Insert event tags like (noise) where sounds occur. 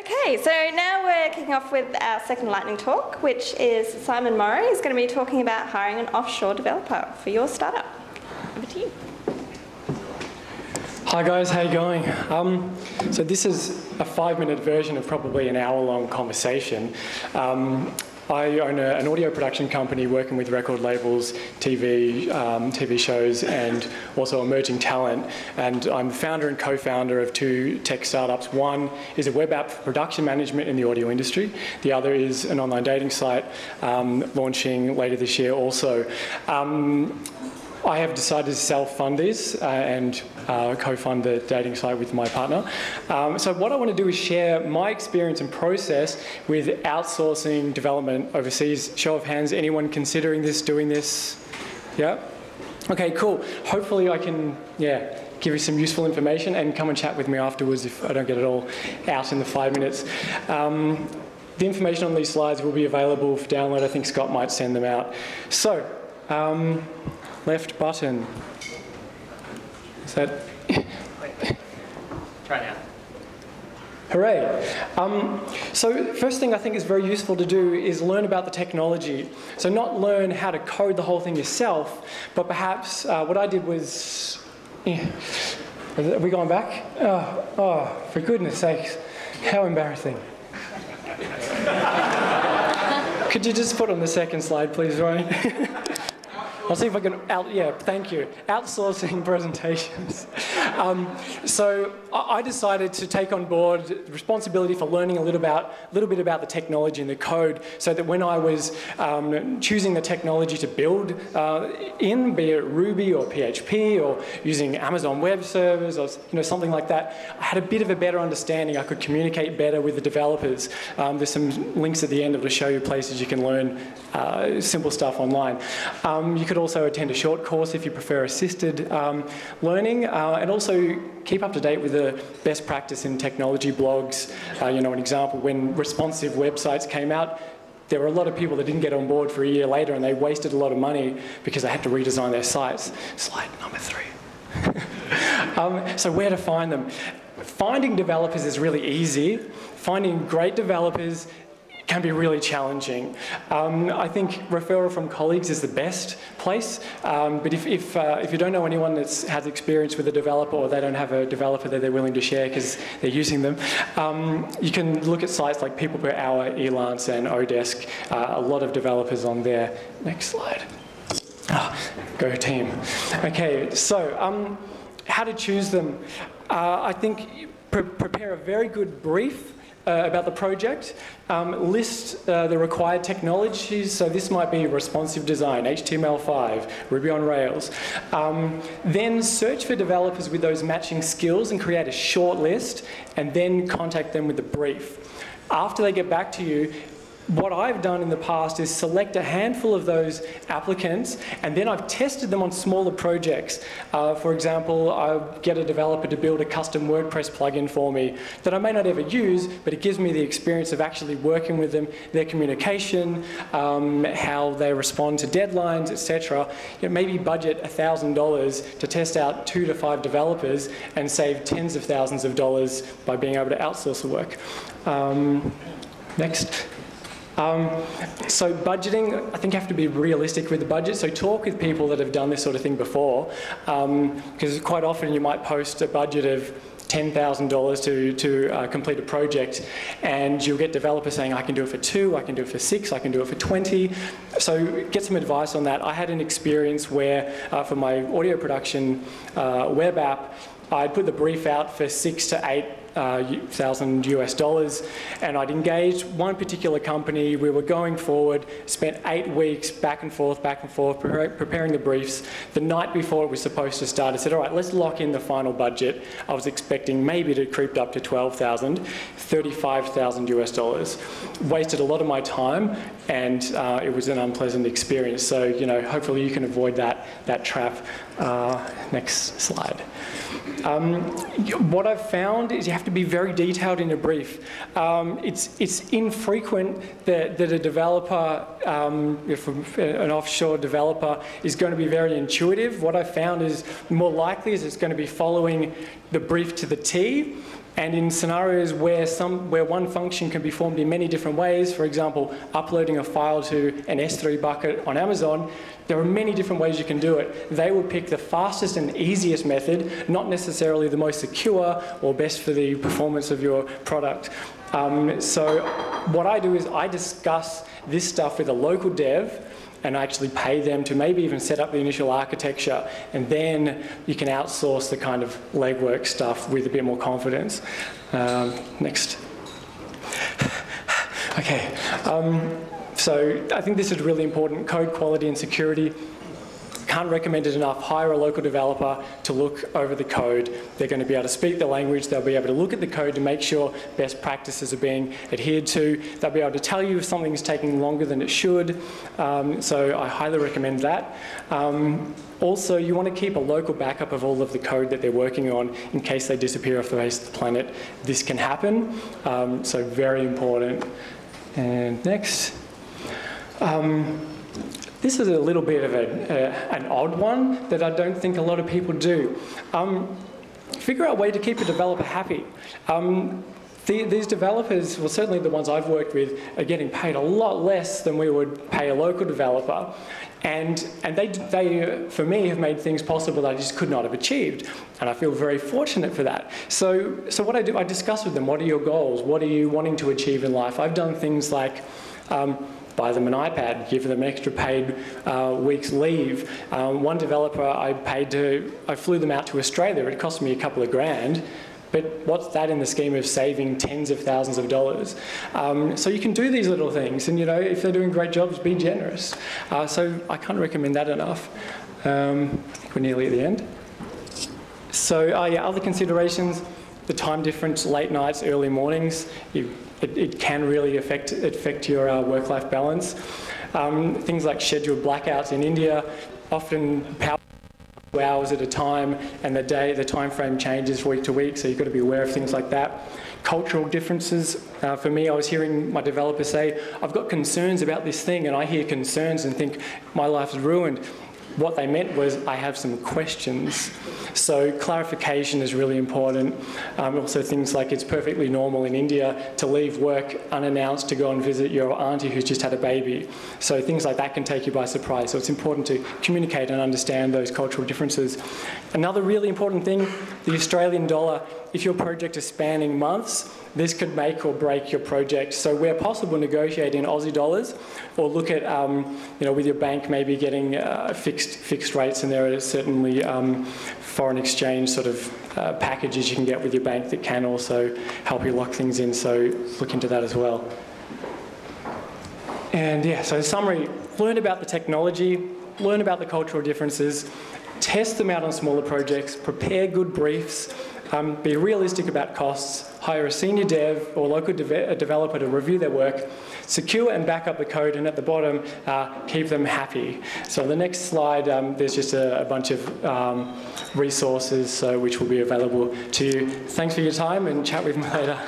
Okay, so now we're kicking off with our second lightning talk, which is Simon Murray is going to be talking about hiring an offshore developer for your startup. Over to you. Hi guys, how you going? Um, so this is a five-minute version of probably an hour-long conversation. Um, I own a, an audio production company working with record labels, TV, um, TV shows, and also emerging talent. And I'm the founder and co-founder of two tech startups. One is a web app for production management in the audio industry. The other is an online dating site um, launching later this year also. Um, I have decided to self-fund this uh, and uh, co-fund the dating site with my partner. Um, so what I want to do is share my experience and process with outsourcing development overseas. Show of hands, anyone considering this, doing this? Yeah? Okay, cool. Hopefully I can, yeah, give you some useful information and come and chat with me afterwards if I don't get it all out in the five minutes. Um, the information on these slides will be available for download. I think Scott might send them out. So, um, left button. Is that? Try now. Hooray. Um, so first thing I think is very useful to do is learn about the technology. So not learn how to code the whole thing yourself, but perhaps uh, what I did was, yeah. are we going back? Oh, oh, for goodness sakes, how embarrassing. Could you just put on the second slide, please, Ryan? (laughs) I'll see if I can out, yeah, thank you. Outsourcing (laughs) presentations. Um, so I decided to take on board the responsibility for learning a little, about, little bit about the technology and the code so that when I was um, choosing the technology to build uh, in, be it Ruby or PHP or using Amazon Web Servers or you know, something like that, I had a bit of a better understanding. I could communicate better with the developers. Um, there's some links at the end of to show you places you can learn uh, simple stuff online. Um, you could also attend a short course if you prefer assisted um, learning, uh, and also keep up to date with the best practice in technology blogs. Uh, you know, an example, when responsive websites came out, there were a lot of people that didn't get on board for a year later and they wasted a lot of money because they had to redesign their sites. Slide number three. (laughs) um, so where to find them? Finding developers is really easy. Finding great developers can be really challenging. Um, I think referral from colleagues is the best place, um, but if, if, uh, if you don't know anyone that has experience with a developer or they don't have a developer that they're willing to share because they're using them, um, you can look at sites like People Per Hour, Elance and Odesk, uh, a lot of developers on there. Next slide. Oh, go team. Okay, so um, how to choose them. Uh, I think pre prepare a very good brief uh, about the project, um, list uh, the required technologies. So this might be responsive design, HTML5, Ruby on Rails. Um, then search for developers with those matching skills and create a short list and then contact them with a brief. After they get back to you, what I've done in the past is select a handful of those applicants and then I've tested them on smaller projects. Uh, for example, I get a developer to build a custom WordPress plugin for me that I may not ever use, but it gives me the experience of actually working with them, their communication, um, how they respond to deadlines, etc. You know, maybe budget $1,000 to test out two to five developers and save tens of thousands of dollars by being able to outsource the work. Um, next. Um, so budgeting, I think you have to be realistic with the budget. So talk with people that have done this sort of thing before, because um, quite often you might post a budget of $10,000 to, to uh, complete a project and you'll get developers saying, I can do it for two, I can do it for six, I can do it for 20. So get some advice on that. I had an experience where uh, for my audio production uh, web app, I'd put the brief out for six to eight thousand US dollars, and I'd engaged one particular company. We were going forward, spent eight weeks back and forth, back and forth, pre preparing the briefs. The night before it was supposed to start, I said, all right, let's lock in the final budget. I was expecting maybe to creep up to 12,000, 35,000 US dollars. Wasted a lot of my time, and uh, it was an unpleasant experience. So, you know, hopefully you can avoid that, that trap. Uh, next slide. Um, what I've found is you have to be very detailed in a brief. Um, it's, it's infrequent that, that a developer, um, if an offshore developer, is going to be very intuitive. What I've found is more likely is it's going to be following the brief to the T, And in scenarios where, some, where one function can be formed in many different ways, for example, uploading a file to an S3 bucket on Amazon, there are many different ways you can do it. They will pick the fastest and easiest method, not necessarily the most secure or best for the performance of your product. Um, so what I do is I discuss this stuff with a local dev and actually pay them to maybe even set up the initial architecture and then you can outsource the kind of legwork stuff with a bit more confidence. Um, next. (laughs) okay. Um, so I think this is really important, code quality and security. Can't recommend it enough. Hire a local developer to look over the code. They're going to be able to speak the language. They'll be able to look at the code to make sure best practices are being adhered to. They'll be able to tell you if something's taking longer than it should. Um, so I highly recommend that. Um, also, you want to keep a local backup of all of the code that they're working on in case they disappear off the face of the planet. This can happen, um, so very important. And next. Um, this is a little bit of a, an odd one that I don't think a lot of people do. Um, figure out a way to keep a developer happy. Um, the, these developers, well certainly the ones I've worked with, are getting paid a lot less than we would pay a local developer. And, and they, they, for me, have made things possible that I just could not have achieved. And I feel very fortunate for that. So, so what I do, I discuss with them, what are your goals? What are you wanting to achieve in life? I've done things like, um, buy them an iPad, give them extra paid uh, weeks leave. Um, one developer I paid to, I flew them out to Australia. It cost me a couple of grand. But what's that in the scheme of saving tens of thousands of dollars? Um, so you can do these little things, and you know if they're doing great jobs, be generous. Uh, so I can't recommend that enough. Um, I think we're nearly at the end. So uh, yeah, other considerations: the time difference, late nights, early mornings. You it, it can really affect, affect your uh, work-life balance. Um, things like scheduled blackouts in India, often power hours at a time and the day, the time frame changes week to week, so you've got to be aware of things like that. Cultural differences. Uh, for me, I was hearing my developer say, I've got concerns about this thing, and I hear concerns and think my life's ruined. What they meant was, I have some questions. So clarification is really important. Um, also things like it's perfectly normal in India to leave work unannounced to go and visit your auntie who's just had a baby. So things like that can take you by surprise. So it's important to communicate and understand those cultural differences. Another really important thing, the Australian dollar, if your project is spanning months, this could make or break your project. So where possible, negotiate in Aussie dollars, or look at, um, you know, with your bank maybe getting uh, fixed fixed rates, and there are certainly um, foreign exchange sort of uh, packages you can get with your bank that can also help you lock things in. So look into that as well. And yeah, so summary: learn about the technology, learn about the cultural differences, test them out on smaller projects, prepare good briefs. Um, be realistic about costs, hire a senior dev or local de developer to review their work, secure and back up the code, and at the bottom, uh, keep them happy. So the next slide, um, there's just a, a bunch of um, resources uh, which will be available to you. Thanks for your time and chat with me (laughs) later.